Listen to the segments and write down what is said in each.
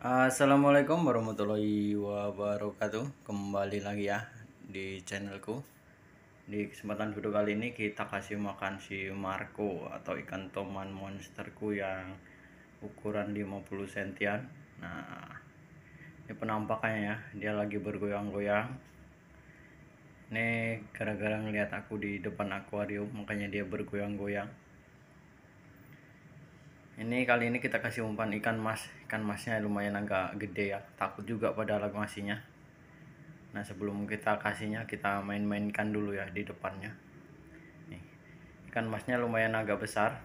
Assalamualaikum warahmatullahi wabarakatuh. Kembali lagi ya di channelku. Di kesempatan video kali ini kita kasih makan si Marco Atau ikan toman monsterku yang ukuran 50 sentian. Nah ini penampakannya ya. Dia lagi bergoyang-goyang. Ini gara-gara ngeliat aku di depan akuarium Makanya dia bergoyang-goyang ini kali ini kita kasih umpan ikan mas. Ikan masnya lumayan agak gede ya. Takut juga pada alat masihnya nah sebelum kita kasihnya kita main-mainkan dulu ya di depannya. Nih ikan masnya lumayan agak besar.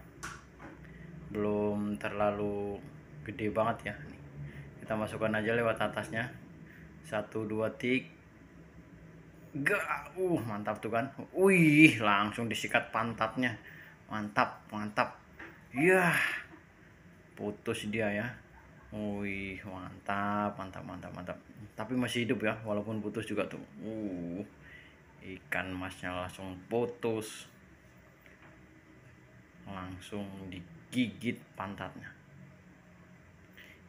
Belum terlalu gede banget ya. Kita masukkan aja lewat atasnya. Satu dua tik. Gak. Uh mantap tuh kan. Wih langsung disikat pantatnya. Mantap mantap. Ya yeah putus dia ya. Wih mantap mantap mantap mantap. Tapi masih hidup ya walaupun putus juga tuh. Uh ikan masnya langsung putus. Langsung digigit pantatnya.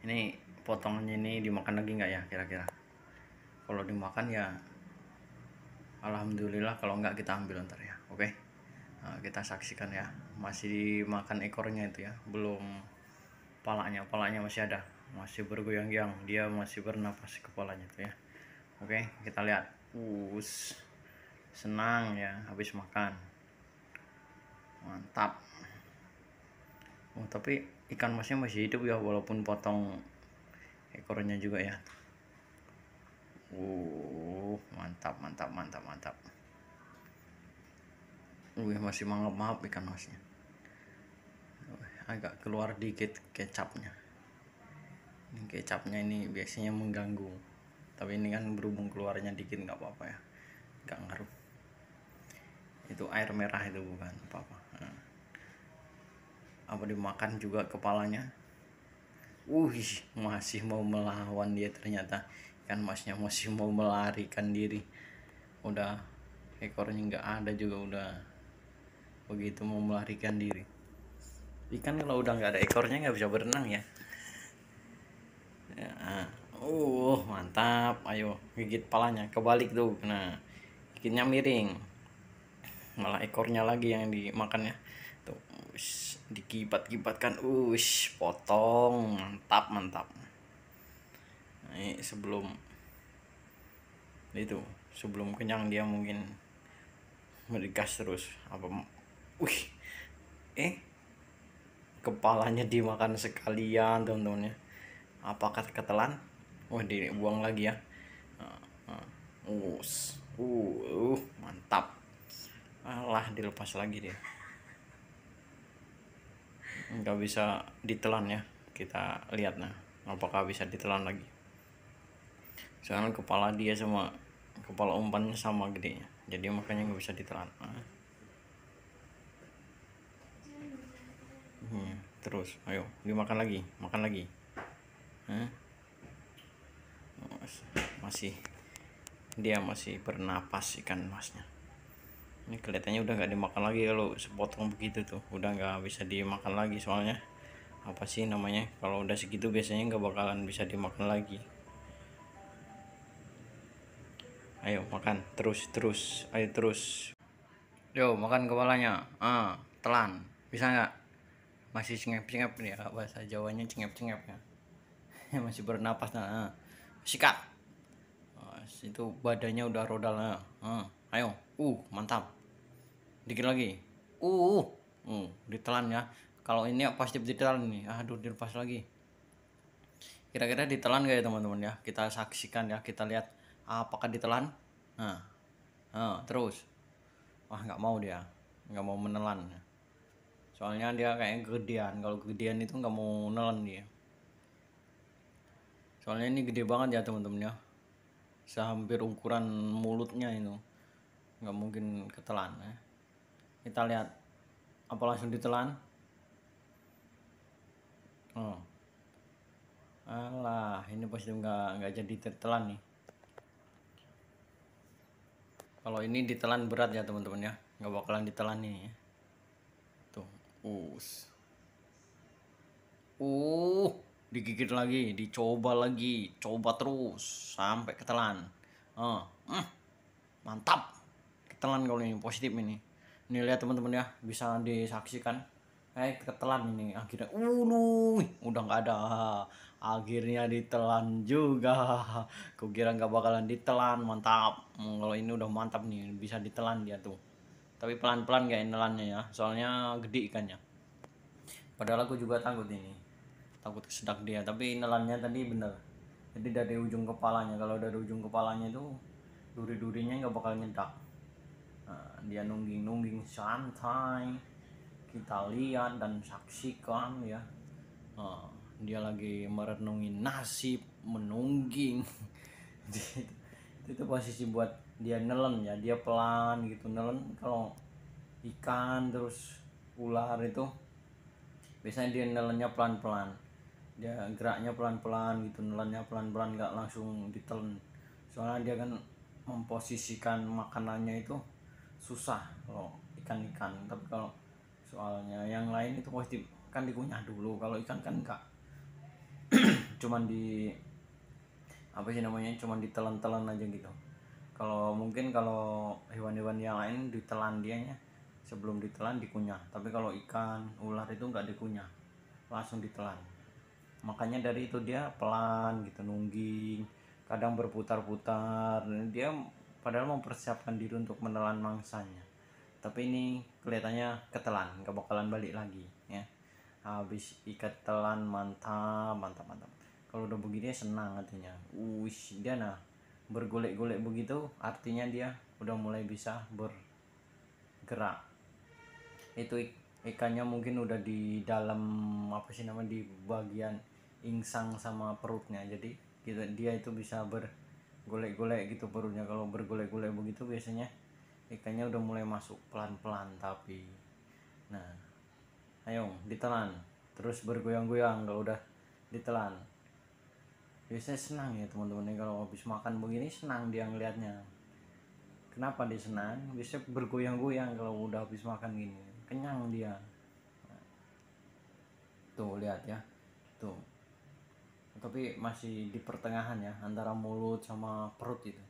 Ini potongannya ini dimakan lagi nggak ya kira-kira? Kalau dimakan ya Alhamdulillah. Kalau nggak kita ambil ntar ya oke? Nah, kita saksikan ya. Masih dimakan ekornya itu ya belum kepalanya kepalanya masih ada masih bergoyang-goyang dia masih bernapas kepalanya tuh ya. Oke kita lihat. Us senang ya habis makan. Mantap. Oh tapi ikan masnya masih hidup ya walaupun potong ekornya juga ya. Uh mantap mantap mantap mantap. Uh masih mangap-mangap ikan masnya agak keluar dikit kecapnya. Ini kecapnya ini biasanya mengganggu. Tapi ini kan berhubung keluarnya dikit nggak apa-apa ya. Nggak ngaruh. Itu air merah itu bukan apa-apa. Apa dimakan juga kepalanya? Wih, masih mau melawan dia ternyata. Kan masnya masih mau melarikan diri. Udah ekornya nggak ada juga udah. Begitu mau melarikan diri ikan kalau udah nggak ada ekornya nggak bisa berenang ya. Ya uh mantap. Ayo gigit palanya. Kebalik tuh. Nah gigitnya miring. Malah ekornya lagi yang dimakannya tuh ush, dikibat-kibatkan. Ush potong. Mantap mantap. Nah, sebelum itu sebelum kenyang dia mungkin merikas terus. Apa wih eh kepalanya dimakan sekalian teman-teman ya. Apakah ketelan? Wah dibuang lagi ya. Uh, uh, uh, mantap. Alah dilepas lagi dia. Nggak bisa ditelan ya. Kita lihat nah apakah bisa ditelan lagi. Soalnya kepala dia sama kepala umpannya sama gedenya jadi makanya nggak bisa ditelan. Nah. Hmm, terus ayo dimakan lagi makan lagi. Hmm? masih dia masih bernapas ikan masnya. Ini kelihatannya udah nggak dimakan lagi kalau sepotong begitu tuh. Udah nggak bisa dimakan lagi soalnya. Apa sih namanya? Kalau udah segitu biasanya nggak bakalan bisa dimakan lagi. Ayo makan. Terus terus ayo terus. Yo makan kepalanya. Ah telan. Bisa nggak masih cengep-cengep nih ya bahasa Jawanya cengep-cengep ya. Masih bernapas nah sikat oh, itu badannya udah rodal nah uh, ayo. Uh mantap. Dikit lagi. Uh uh ditelan ya. Kalau ini pasti ditelan nih. Aduh dilepas lagi. Kira-kira ditelan gak ya teman-teman ya? Kita saksikan ya kita lihat apakah ditelan. Nah, nah terus. Wah nggak mau dia. Nggak mau menelan soalnya dia kayak gedean. Kalau gedean itu nggak mau nelen dia. Soalnya ini gede banget ya teman-teman ya. Sehampir ukuran mulutnya itu. Nggak mungkin ketelan ya. kita lihat. Apa langsung ditelan? Oh. Alah ini pasti nggak nggak jadi tertelan nih. Kalau ini ditelan berat ya teman-teman ya. Nggak bakalan ditelan nih ya. Us. Uh. digigit lagi dicoba lagi coba terus sampai ketelan. Oh, mm, mantap. Ketelan kalau ini positif ini. Ini lihat teman-teman ya bisa disaksikan. Eh ketelan ini akhirnya uh udah nggak ada. Akhirnya ditelan juga. Kukira nggak bakalan ditelan mantap. Hmm, kalau ini udah mantap nih bisa ditelan dia tuh tapi pelan-pelan kayak nelannya ya. Soalnya gede ikannya padahal aku juga takut ini. Takut kesedak dia. Tapi nelannya tadi bener. Jadi dari ujung kepalanya. Kalau dari ujung kepalanya itu duri-durinya nggak bakal nyedak. Nah, dia nungging-nungging santai. Kita lihat dan saksikan ya. Nah, dia lagi merenungi nasib menungging. Itu, itu posisi buat dia nelen ya dia pelan gitu nelen kalau ikan terus ular itu biasanya dia nelennya pelan-pelan dia geraknya pelan-pelan gitu nelennya pelan-pelan nggak langsung ditelen soalnya dia kan memposisikan makanannya itu susah kalau ikan-ikan tapi kalau soalnya yang lain itu pasti kan dikunyah dulu kalau ikan kan enggak cuman di apa sih namanya cuman ditelan-telan aja gitu kalau mungkin kalau hewan-hewan yang lain ditelan dianya sebelum ditelan dikunyah. Tapi kalau ikan ular itu nggak dikunyah langsung ditelan. Makanya dari itu dia pelan gitu nungging kadang berputar-putar. Dia padahal mempersiapkan diri untuk menelan mangsanya. Tapi ini kelihatannya ketelan nggak bakalan balik lagi ya. Habis ikat telan mantap mantap mantap. Kalau udah begini senang artinya wih dia nah bergolek-golek begitu artinya dia udah mulai bisa bergerak. Itu ikannya mungkin udah di dalam apa sih namanya di bagian insang sama perutnya. Jadi kita dia itu bisa bergolek-golek gitu perutnya. Kalau bergolek-golek begitu biasanya ikannya udah mulai masuk pelan-pelan tapi nah ayo ditelan. Terus bergoyang-goyang kalau udah ditelan biasanya senang ya teman-teman. Kalau habis makan begini senang dia ngelihatnya kenapa dia senang? Bisa bergoyang-goyang kalau udah habis makan gini. Kenyang dia. Tuh lihat ya. Tuh. Tapi masih di pertengahan ya antara mulut sama perut itu.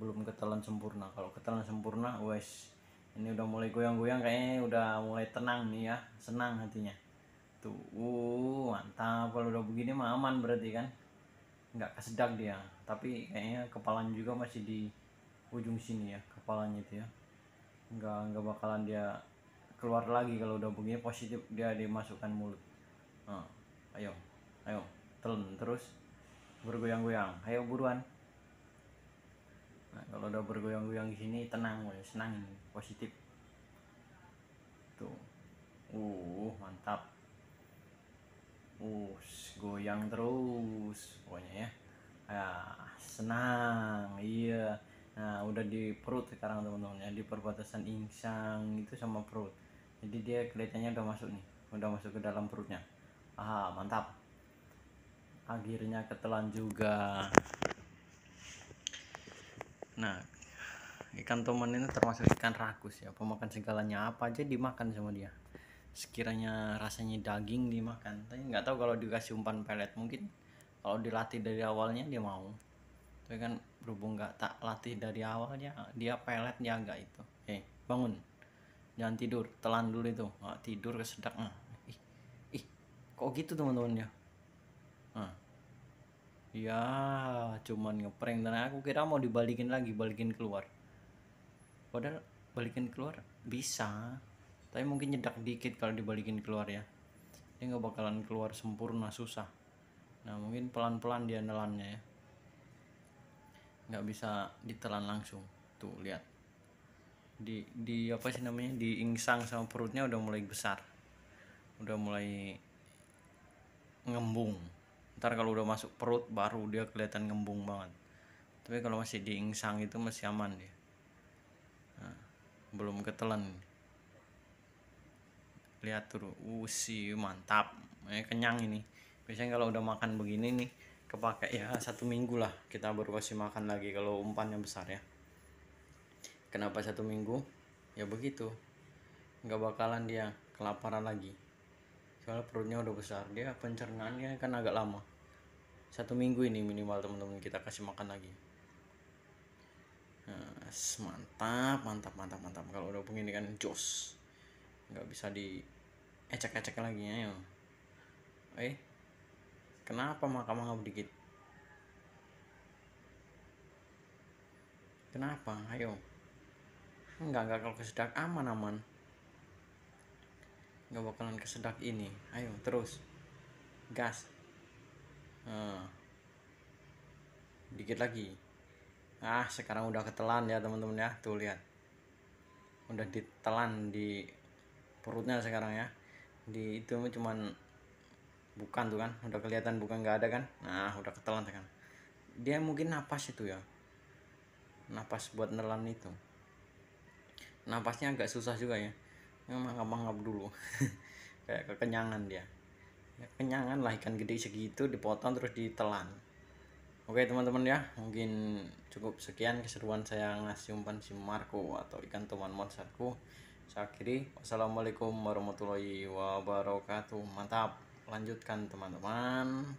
Belum ketelan sempurna. Kalau ketelan sempurna wes ini udah mulai goyang-goyang kayaknya udah mulai tenang nih ya. Senang hatinya. Tuh uh mantap. Kalau udah begini mah aman berarti kan nggak kesedak dia tapi kayaknya kepalanya juga masih di ujung sini ya kepalanya itu ya. Nggak nggak bakalan dia keluar lagi kalau udah begini positif dia dimasukkan mulut. Nah, ayo ayo telan terus bergoyang-goyang. Ayo buruan. Nah, kalau udah bergoyang-goyang di sini tenang senang ini positif. Tuh. Uh mantap uh goyang terus pokoknya ya. Ya senang iya. Nah udah di perut sekarang teman-teman ya. Di perbatasan insang itu sama perut. Jadi dia kelihatannya udah masuk nih udah masuk ke dalam perutnya. Ah mantap. Akhirnya ketelan juga. Nah ikan toman ini termasuk ikan rakus ya. Pemakan segalanya apa aja dimakan sama dia sekiranya rasanya daging dimakan. Tapi nggak tahu kalau dikasih umpan pelet mungkin kalau dilatih dari awalnya dia mau. Tapi kan berhubung nggak tak latih dari awalnya dia pelet jaga itu. Eh bangun. Jangan tidur. Telan dulu itu. Nggak tidur kesedak nah. ih, ih kok gitu teman-teman ya nah. ya cuman ngeprank. Dan aku kira mau dibalikin lagi balikin keluar. Padahal balikin keluar bisa tapi mungkin nyedak dikit kalau dibalikin keluar ya. Dia nggak bakalan keluar sempurna susah. Nah mungkin pelan-pelan dia nelannya ya. Nggak bisa ditelan langsung. Tuh lihat. Di di apa sih namanya? Di insang sama perutnya udah mulai besar. Udah mulai ngembung. Ntar kalau udah masuk perut baru dia kelihatan ngembung banget. Tapi kalau masih di insang itu masih aman dia. Nah, belum ketelan lihat tuh usi mantap eh, kenyang ini. Biasanya kalau udah makan begini nih kepake ya satu minggu lah kita baru kasih makan lagi kalau umpannya besar ya. Kenapa satu minggu? Ya begitu. Nggak bakalan dia kelaparan lagi. Soalnya perutnya udah besar dia pencernaannya kan agak lama. Satu minggu ini minimal teman-teman kita kasih makan lagi. Nah, mantap mantap mantap mantap. Kalau udah begini kan jos nggak bisa di ecek-ecek lagi ya eh kenapa makan mangap dikit? Kenapa? Ayo. Enggak enggak kalau kesedak aman aman. Nggak bakalan kesedak ini. Ayo terus. Gas. Nah. dikit lagi. Ah sekarang udah ketelan ya teman-teman ya. Tuh lihat. Udah ditelan di perutnya sekarang ya. Di itu cuman bukan tuh kan udah kelihatan bukan nggak ada kan. Nah udah ketelan kan. Dia mungkin napas itu ya. Napas buat nelan itu. Napasnya agak susah juga ya. Mangap-mangap dulu. Kayak kekenyangan dia. Ya, kenyangan lah ikan gede segitu dipotong terus ditelan. Oke teman-teman ya mungkin cukup sekian keseruan saya ngasih umpan si Marco atau ikan teman monsterku saya akhiri wassalamualaikum warahmatullahi wabarakatuh. Mantap. Lanjutkan teman-teman